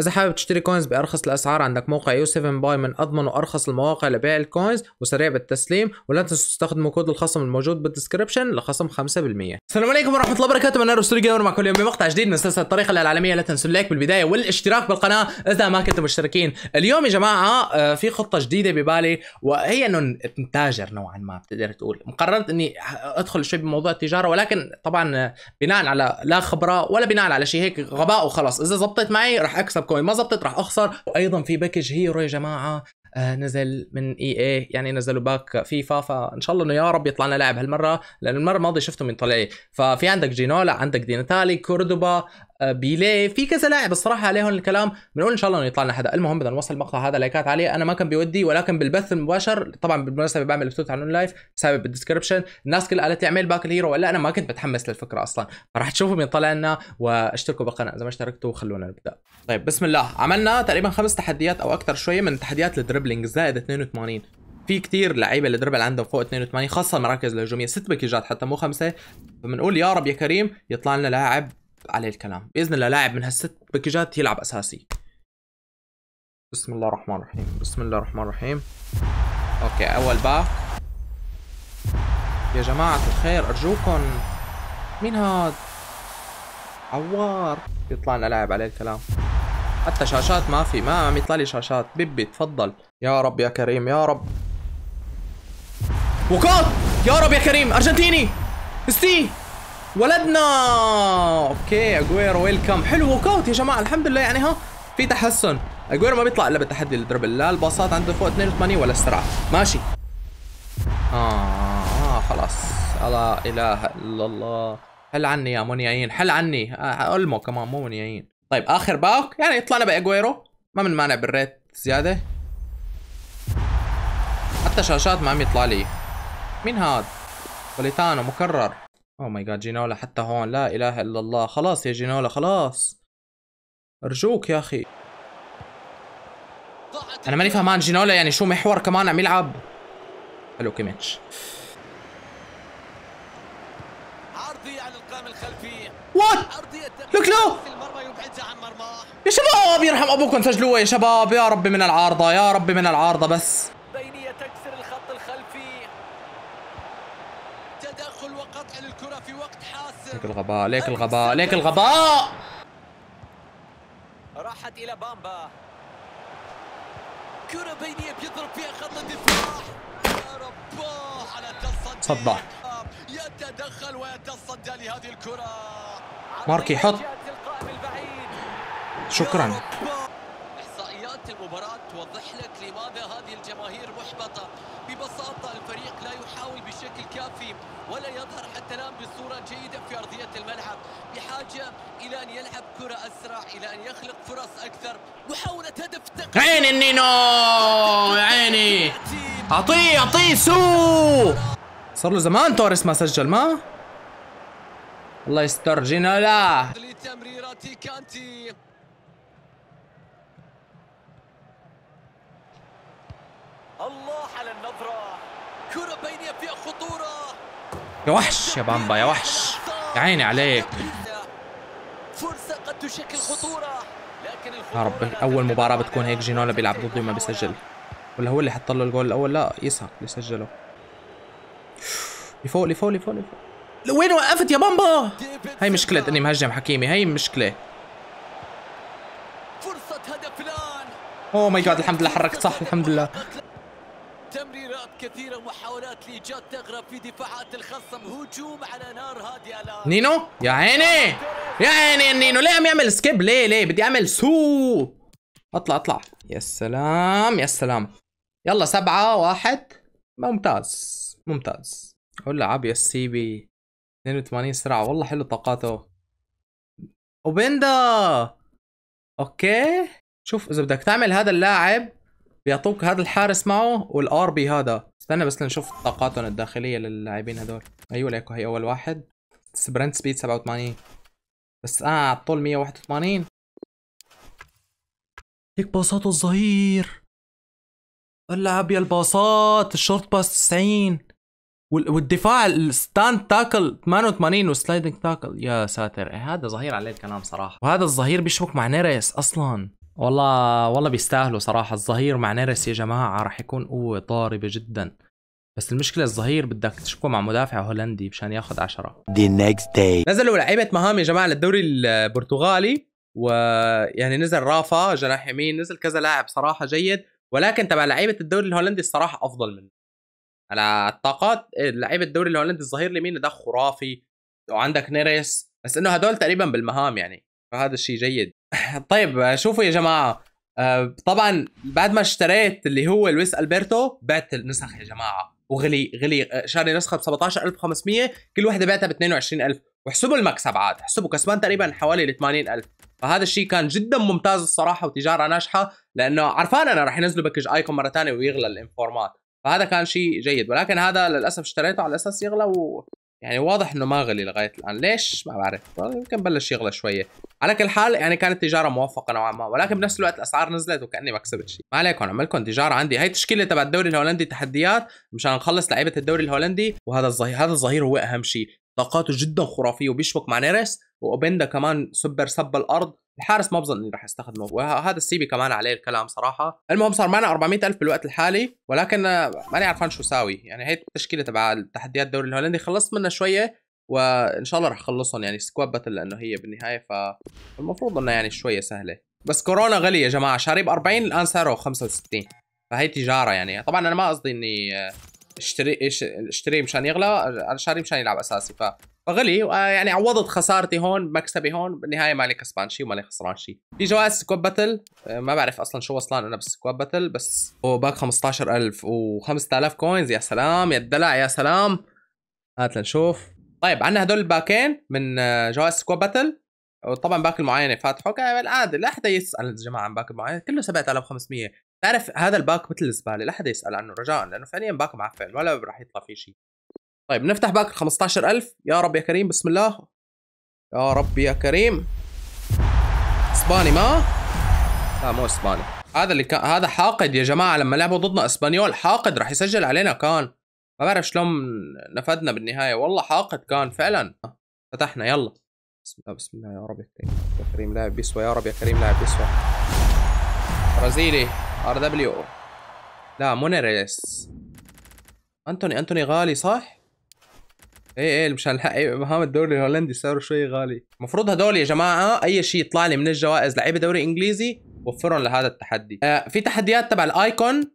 إذا حابب تشتري coins بأرخص الأسعار عندك موقع U7Buy من أضمن وأرخص المواقع لبيع ال coins وسريع بالتسليم ولا تنسوا تستخدموا كود الخصم الموجود بال description لخصم 5% السلام عليكم ورحمة الله وبركاته من نارو جيمر مع كل يوم بمقطع جديد من سلسلة الطريقة العالميه لا تنسوا ال like بالبداية والاشتراك بالقناة إذا ما كنتم مشتركين. اليوم يا جماعة آه، في خطة جديدة ببالي وهي إنه نتاجر نوعا ما بتقدر تقول. قررت إني أدخل شوي بموضوع التجارة ولكن طبعا بناء على لا خبرة ولا بناء على شيء هيك غباء وخلص إذا زبطت معي راح أكسب coin ما زبطت راح أخسر. وأيضا في package hero يا جماعة آه نزل من EA يعني نزلوا pack فيفا. فإن شاء الله إنه يا رب يطلع لنا لاعب هالمرة لأن المرة الماضية شفته مين طلع لي ففي عندك جينولا عندك ديناتالي كوردوبا بيليه. في كذا لاعب الصراحة عليهم الكلام. بنقول إن شاء الله إنه يطلع لنا حدا. المهم بدنا نوصل المقطع هذا لايكات عليه أنا ما كان بودي ولكن بالبث المباشر طبعا بالمناسبة بعمل بثوث عنهم live سابق بال description الناس كلها قالت لي اعمل pack ال hero. ولا أنا ما كنت متحمس للفكرة أصلا. فراح تشوفوا مين طلع لنا وأشتركوا بالقناة. إذا ما اشتركتوا خلونا نبدأ. طيب بسم الله. عملنا تقريبا خمس تحديات أو أكثر شوية من تحديات ال dribbling. زائد 82 في كتير لعيبة ال dribble عندهم فوق 82 خاصة المراكز الهجومية. ست باكيجات حتى مو خمسة. فبنقول يا رب يا كريم يطلع لنا لاعب عليه الكلام. بإذن الله لاعب من هالست باكجات يلعب أساسي. بسم الله الرحمن الرحيم. بسم الله الرحمن الرحيم. okay أول pack. يا جماعة الخير أرجوكم. مين هاد؟ عوار. يطلع لنا لاعب عليه الكلام. حتى شاشات ما في ما عم يطلع لي شاشات. بيبي تفضل. يا رب يا كريم يا رب. walkout! يا رب يا كريم أرجنتيني! ST ولدنا. okay أجويرو welcome. حلو walkout يا جماعة. الحمد لله يعني ها في تحسن. أجويرو ما بيطلع إلا بالتحدي ال dribble لا الباصات عنده فوق 82 ولا السرعه ماشي. آه, آه خلاص. لا إله إلا الله. حل عني يا منيعين؟ حل عني؟ آه المو كمان مو منيعين. طيب آخر pack. يعني طلعنا بأجويرو. ما من مانع بال rate زيادة. حتى شاشات ما عم يطلع لي. مين هاد؟ بوليتانو مكرر. oh my god جينولا حتى هون. لا إله إلا الله. خلاص يا جينولا خلاص. أرجوك يا أخي. أنا ماني فهمان جينولا يعني شو محور كمان عم يلعب؟ حلو كيميتش عرضي على القائم الخلفي. what a goal يا شباب يرحم أبوكم سجلوها يا شباب يا ربي من العارضة يا ربي من العارضة بس. ليك الغباء ليك الغباء ليك الغباء! راحت إلى بامبا. كرة بينية بيضرب فيها خط الدفاع. يا رباه على تصدي صدع يتدخل ويتصدى لهذه الكرة. ماركي حط. شكرا. المباراة توضح لك لماذا هذه الجماهير محبطة. ببساطة الفريق لا يحاول بشكل كافي ولا يظهر حتى الآن بصورة جيدة في أرضية الملعب بحاجة إلى أن يلعب كرة أسرع إلى أن يخلق فرص أكثر. محاولة هدف عين النينو يا عيني. أعطيه أعطيه سو. صار له زمان توريس ما سجل ما؟ الله يستر جينا لا. كانتي. الله على النظرة. كرة بينية فيها خطورة. يا وحش يا بامبا يا وحش. يا عيني عليك. فرصة قد تشكل خطورة. لكن يا رب أول مباراة بتكون هيك جينولا بيلعب ضدي وما بيسجل. ولا هو اللي حط له الجول؟ الأول لا يسحق اللي سجله لفوق لفوق لفوق لفوق وين وقفت يا بامبا؟ هاي مشكلة إني مهجم حكيمي هاي مشكلة. فرصة هدف الآن. oh my God الحمد لله حركت صح الحمد لله. تمريرات كثيرة ومحاولات لإيجاد ثغرة في دفاعات الخصم. هجوم على نار هادئة الآن نينو؟ يا عيني! يا عيني نينو! ليه عم يعمل skip؟ ليه؟ ليه؟ بدي أعمل سو! أطلع أطلع. يا سلام يا سلام. يلا سبعة واحد. ممتاز ممتاز. ولعب يا ال CB 82 سرعة والله حلو طاقاته. وبندا okay. شوف إذا بدك تعمل هذا اللاعب بيعطوك هذا الحارس معه وال RB هذا. استنى بس لنشوف طاقاتهم الداخلية للاعبين هدول أيوه ليكو هي أول واحد. sprint speed 87 بس آه الطول 181 هيك باصاته الظهير. العب يا الباصات ال short pass 90 والدفاع ال stand tackle 88 و sliding tackle يا ساتر. إيه هذا ظهير عليه الكلام صراحة. وهذا الظهير بيشبك مع نيريس أصلا. والله والله بيستاهلوا صراحة. الظهير مع نيرس يا جماعة راح يكون قوة ضاربة جدا. بس المشكلة الظهير بدك تشبكه مع مدافع هولندي مشان ياخذ 10 The next day. نزلوا لعيبة مهام يا جماعة للدوري البرتغالي ويعني نزل رافا جناح يمين نزل كذا لاعب صراحة جيد. ولكن تبع لعيبة الدوري الهولندي الصراحة أفضل منه. على الطاقات لعيبة الدوري الهولندي الظهير اليمين ده خرافي وعندك نيريس بس إنه هدول تقريبا بالمهام يعني. فهذا الشيء جيد. طيب شوفوا يا جماعة. آه، طبعا بعد ما اشتريت اللي هو لويس ألبرتو بعت النسخ يا جماعة. وغلي غلي. آه، شاري نسخة ب 17500 كل وحده بعتها ب 22000 واحسبوا المكسب عاد. احسبوا كسبان تقريبا حوالي ل 80000 فهذا الشيء كان جدا ممتاز الصراحة وتجارة ناجحة لأنه عرفان أنا راح ينزلوا package icon مرة ثانية ويغلى الإنفورمات. فهذا كان شيء جيد. ولكن هذا للأسف اشتريته على أساس يغلى و يعني واضح إنه ما غلي لغاية الآن. ليش؟ ما بعرف. يمكن بلش يغلى شوية. على كل حال يعني كانت تجارة موفقه نوعا ما ولكن بنفس الوقت الأسعار نزلت وكأني ما كسبت شيء. ما عليكم عملكم تجارة عندي. هاي تشكيلة تبع الدوري الهولندي تحديات مشان نخلص لعيبة الدوري الهولندي وهذا الظهير هذا الظهير هو أهم شيء. طاقاته جدا خرافية وبيشبك مع نيرس واوبندا كمان super sub الأرض. الحارس ما بظن اني راح استخدمه وهذا ال CB كمان عليه الكلام صراحة. المهم صار معنا 400 ألف بالوقت الحالي ولكن ماني عارفان شو ساوي. يعني هي التشكيلة تبع التحديات الدوري الهولندي. خلصت منها شوية وإن شاء الله راح أخلصهم. يعني squad battle لأنه هي بالنهاية فالمفروض إنها يعني شوية سهلة. بس كورونا غلي يا جماعة. شاري ب 40 الان سعره 65 فهي تجارة يعني. طبعا أنا ما قصدي إني اشتري إيش اشتري مشان يغلى أنا شاري مشان يلعب أساسي ف فغلي. يعني عوضت خسارتي هون مكسبي هون بالنهاية مالي كسبان شيء ومالي خسران شيء في جوائز squad battle ما بعرف أصلا شو وصلان أنا بال squad battle بس هو pack 15000 و5000 coins يا سلام يا الدلع يا سلام. هات لنشوف. طيب عندنا هدول الباكين من جوائز squad battle وطبعا pack المعاينة فاتحه. بالعاده لا حدا يسأل يا جماعة عن pack المعاينة. كله 7500 تعرف هذا ال pack مثل الزبالة لا حدا يسأل عنه رجاء لأنه فعليا pack معفن ولا راح يطلع فيه شيء. طيب نفتح pack 15000 يا رب يا كريم بسم الله. يا رب يا كريم. إسباني ما؟ لا مو إسباني. هذا اللي كان هذا حاقد يا جماعة لما لعبوا ضدنا إسبانيول حاقد راح يسجل علينا كان. ما بعرف شلون نفدنا بالنهاية. والله حاقد كان فعلا. فتحنا يلا. بسم الله بسم الله يا رب يا كريم. يا كريم لاعب بيسوى يا رب يا كريم لاعب بيسوى. برازيلي. RW لا مو نيريس. أنتوني أنتوني غالي صح؟ إيه إيه مشان إيه، مهام الدوري الهولندي صاروا شوي غالي. المفروض هدول يا جماعة أي شيء يطلع لي من الجوائز لعيبة دوري إنجليزي وفرهم لهذا التحدي. آه في تحديات تبع ال icon.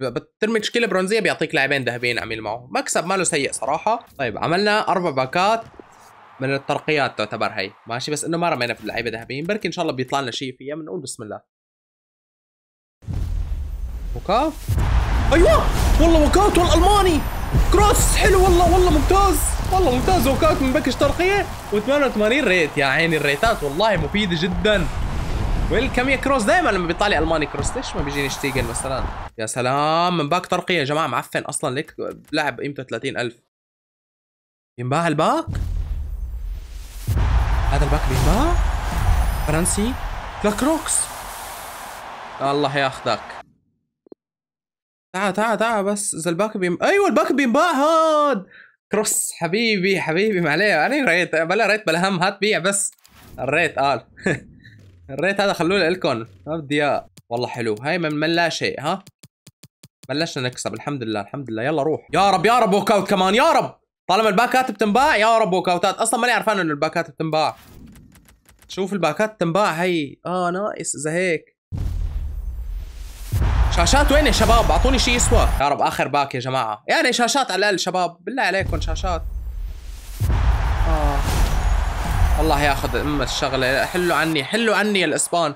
بترمي تشكيله برونزية بيعطيك لاعبين ذهبيين عميل معه. مكسب ماله سيء صراحة. طيب عملنا أربع باكات من الترقيات تعتبر هي. ماشي بس إنه ما رمينا في اللعيبة ذهبيين. بركي إن شاء الله بيطلع لنا شيء فيها بنقول بسم الله. وكاف أيوه والله walkout والالماني كروس حلو والله والله ممتاز. والله ممتاز walkout من package ترقية. و88 rate يا عيني الريتات والله مفيدة جدا. welcome يا كروس دائما لما بيطلع لي ألماني كروس ليش ما بيجيني شتيجن مثلا؟ يا سلام من pack ترقية يا جماعة معفن أصلا ليك لاعب قيمته 30000 ينباع ال pack؟ هذا ال pack بينباع؟ فرنسي؟ كروكس. الله ياخذك. تعال تعال تعال بس. اذا ال pack بيم أيوه ال pack بينباع هاد كروس حبيبي حبيبي ما عليه أنا rate بلا rate بلا هم هات بيع بس. ال rate قال. ال rate هذا خلوه لكم ما بدي اياه والله حلو. هاي من, من لا شيء ها؟ بلشنا نكسب الحمد لله الحمد لله. يلا روح. يا رب يا رب walkout كمان يا رب. طالما الباكات بتنباع يا رب وكاوتات أصلا ماني عرفان إنه الباكات بتنباع. شوف الباكات بتنباع هي آه nice اذا هيك. شاشات وين يا شباب؟ أعطوني شيء يسوى. يا رب آخر pack يا جماعة. يعني شاشات على الأقل شباب. بالله عليكم شاشات. آه. الله ياخذ أم الشغلة. حلوا عني حلوا عني الإسبان.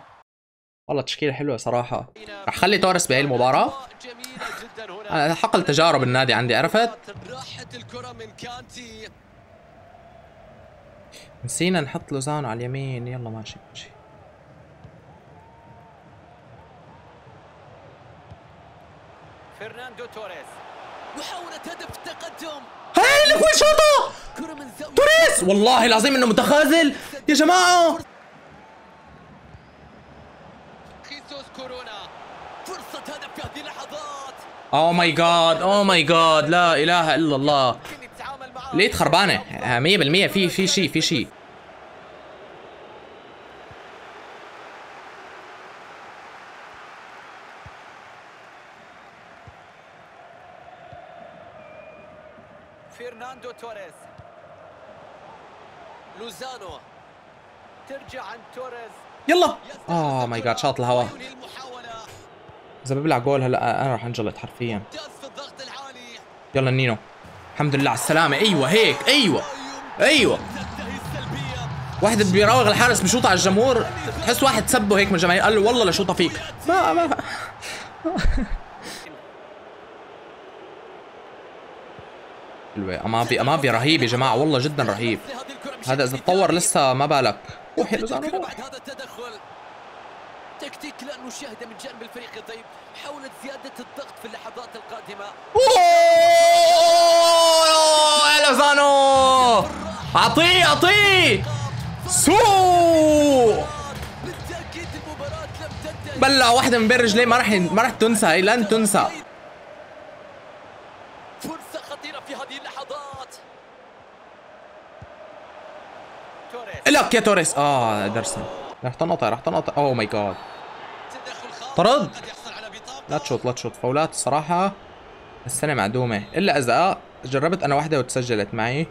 والله تشكيلة حلوة صراحة. رح خلي تورس بهي المباراة. حقل تجارب النادي عندي عرفت؟ نسينا نحط لوزانو على اليمين. يلا ماشي ماشي. فرناندو توريس. محاولة هدف التقدم. هاي لك وين شوطه توريس! والله العظيم إنه متخاذل! يا جماعة! فرصة هدف في هذه اللحظات. oh my God oh my God لا إله إلا الله! ليت خربانة 100% في في شيء في شيء توريس. لوزانو. ترجع عن توريس. يلا. oh my God شاط الهواء. اذا ببلع جول هلا أنا راح انجلط حرفيا. يلا نينو. الحمد لله على السلامة. أيوه هيك. أيوه. أيوه. واحد بيراوغ الحارس بشوط على الجمهور. تحس واحد سبه هيك من الجماهير. قال له والله لشوطها فيك. ما ما حلوة. امافي امافي رهيب يا جماعة والله جدا رهيب. هذا إذا تطور لسه ما بالك. روح يا لوزانو هذا التدخل تكتيك لا نشاهده من جانب الفريق الضيف حاولت زيادة الضغط في اللحظات القادمة أوه يا لوزانو اعطيه اعطيه شو بلع واحدة من بين رجليه ما راح ما راح تنسى هي لن تنسى فرصة خطيرة في هذه اللحظات توريس لك يا توريس. آه درسن راح تنقطع راح تنقطع. oh my God طرد. لا تشوط لا تشوط. فاولات الصراحة السنة معدومة. إلا إذا جربت أنا واحدة وتسجلت معي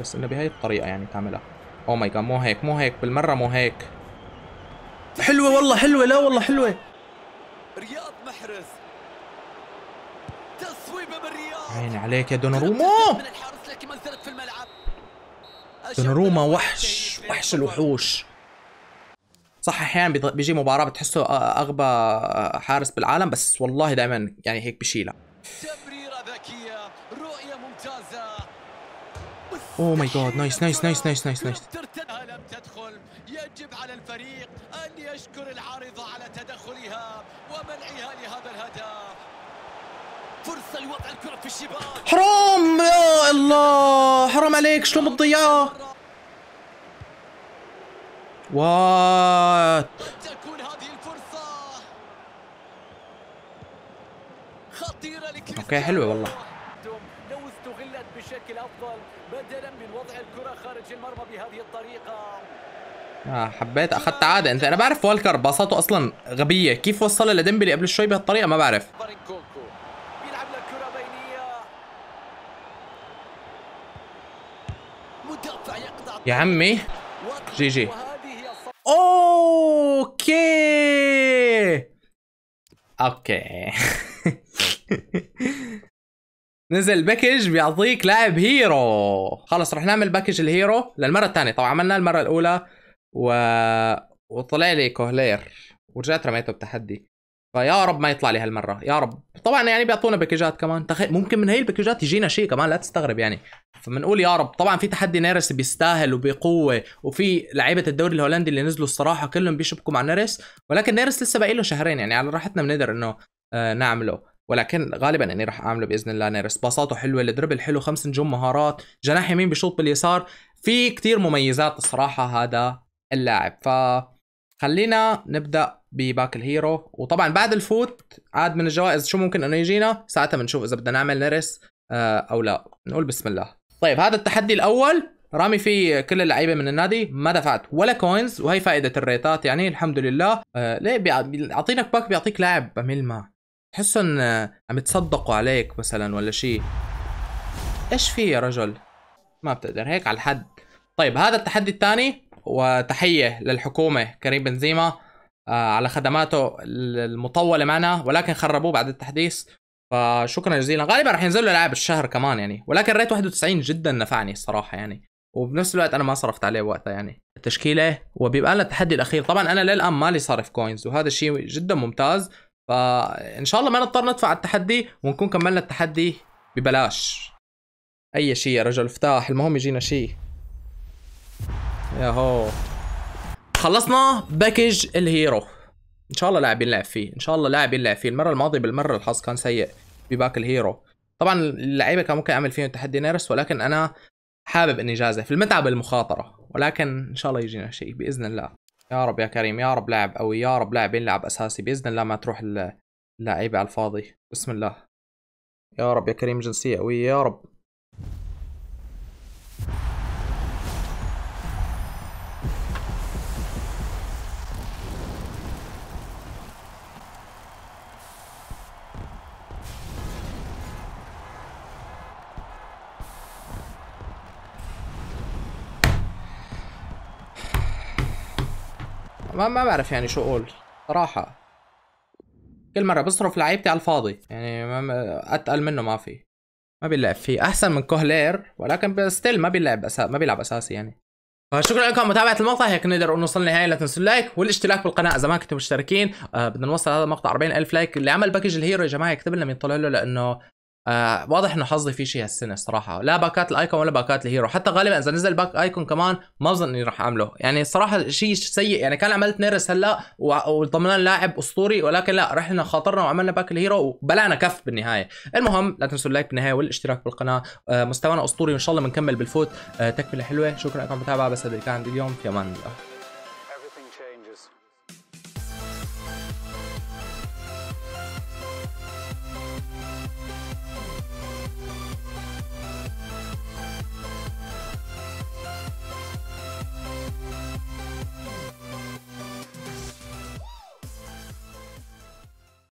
بس إنه بهاي الطريقة يعني تعملها oh my God مو هيك مو هيك. بالمرة مو هيك. حلوة والله حلوة. لا والله حلوة. رياض محرز. تصويبة من رياض. عيني عليك يا دوناروما. من الحارس لكن ما زالت في الملعب. دوناروما وحش وحش الوحوش. صح أحيانا بيجي مباراة بتحسه أغبى حارس بالعالم بس والله دائما يعني هيك بشيلها ممتازة oh my God nice nice nice nice nice nice لم تدخل يجب على الفريق أن يشكر العارضة على تدخلها ومنعها لهذا الهدف. فرصة لوضع الكرة في الشباك حرام يا الله. حرام عليك. شلون بتضيعها وقد تكون هذه الفرصة. خطيرة لكريستيانو. okay، حلوة والله. لو استغلت بشكل أفضل بدلا من وضع الكرة خارج المرمى بهذه الطريقة. آه حبيت. أخذت عادة. انت أنا بعرف والكر باصاته أصلا غبية. كيف وصلها لديمبلي قبل شوي بهالطريقة؟ ما بعرف بارينكوكو بيلعب لك كرة بينية مدافع يقطع يا عمي. GG. okay. okay. نزل package بيعطيك لاعب hero. خلص رح نعمل package ال hero للمرة الثانية. طبعا عملناه المرة الأولى و... وطلع لي كوهلير. ورجعت رميته بتحدي. فيا رب ما يطلع لي هالمرة. يا رب. طبعا يعني بيعطونا باكجات كمان. تخيل ممكن من هي الباكجات يجينا شيء كمان لا تستغرب يعني. فبنقول يا رب. طبعا في تحدي نيرس بيستاهل وبقوة وفي لعيبة الدوري الهولندي اللي نزلوا الصراحة كلهم بيشبكوا مع نيرس ولكن نيرس لسه باقي له شهرين يعني. على راحتنا بنقدر إنه آه نعمله. ولكن غالبا إني راح أعمله بإذن الله نيرس. باصاته حلوة ال dribble حلو خمس نجوم مهارات جناح يمين بيشوط باليسار. في كتير مميزات الصراحة هذا اللاعب. ف خلينا نبدأ ب pack ال hero وطبعا بعد ال FUT عاد من الجوائز شو ممكن إنه يجينا؟ ساعتها بنشوف إذا بدنا نعمل نيرس آه أو لا. نقول بسم الله. طيب هذا التحدي الأول. رامي فيه كل اللعيبة من النادي ما دفعت ولا كوينز وهي فائدة الريتات يعني الحمد لله. آه ليه؟ بيع- بيعطينك باك بيعطيك لاعب بميل ما. تحسهم آه، عم يتصدقوا عليك مثلا ولا شيء إيش في يا رجل؟ ما بتقدر هيك على الحد. طيب هذا التحدي الثاني. وتحية للحكومة كريم بنزيما. على خدماته المطولة معنا ولكن خربوه بعد التحديث. فشكرا جزيلا. غالبا راح ينزل له لاعب الشهر كمان يعني. ولكن ريت 91 جدا نفعني الصراحه يعني. وبنفس الوقت أنا ما صرفت عليه وقتها يعني. التشكيلة وبيبقى لنا التحدي الأخير. طبعا أنا للآن مالي صارف كوينز وهذا الشيء جدا ممتاز. فإن شاء الله ما نضطر ندفع التحدي ونكون كملنا التحدي ببلاش. أي شيء يا رجل افتح المهم يجينا شيء. يا هو خلصنا package ال hero. إن شاء الله لاعب يلعب فيه. إن شاء الله لاعب يلعب فيه. المرة الماضية بالمرة الحظ كان سيء ب pack ال hero. طبعا اللعيبة كان ممكن أعمل فيهم تحدي نيرس ولكن أنا حابب إني جازف المتعة بالمخاطرة. ولكن إن شاء الله يجينا شيء بإذن الله. يا رب يا كريم يا رب لاعب قوي يا رب لاعب يلعب أساسي. بإذن الله ما تروح الل- اللعيبة على الفاضي. بسم الله. يا رب يا كريم جنسية قوية يا رب. ما ما بعرف يعني شو أقول صراحة. كل مرة بصرف لعيبتي على الفاضي يعني ما- أتقل منه ما في. ما بيلعب فيه. أحسن من كوهلير ولكن still ما بيلعب أسا... ما بيلعب أساسي يعني. فشكرا لكم متابعة المقطع هيك نقدر نوصل للنهاية. لا تنسوا ال like والاشتراك بالقناة إذا ما كنتوا مشتركين. آه بدنا نوصل هذا المقطع 40 ألف like اللي عمل package ال hero. يا جماعة يكتب لنا مين طلع له لأنه آه واضح إنه حظي في شيء هالسنة الصراحه لا باكات ال icon ولا باكات ال hero. حتى غالبا إذا نزل pack icon كمان ما بظن إني راح أعمله. يعني الصراحه شيء سيء. يعني كان عملت نيرس هلأ و- وضمننا لاعب أسطوري ولكن لا رحنا خاطرنا وعملنا pack ال hero وبلعنا كف بالنهاية. المهم لا تنسوا اللايك بالنهاية والاشتراك بالقناة. آه مستوانا أسطوري. وإن شاء الله بنكمل بالفوت. آه تكملة حلوة. شكرا لكم متابعة. بس هذا كان عندي اليوم. في أمان الله.